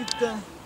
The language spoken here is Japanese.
一旦。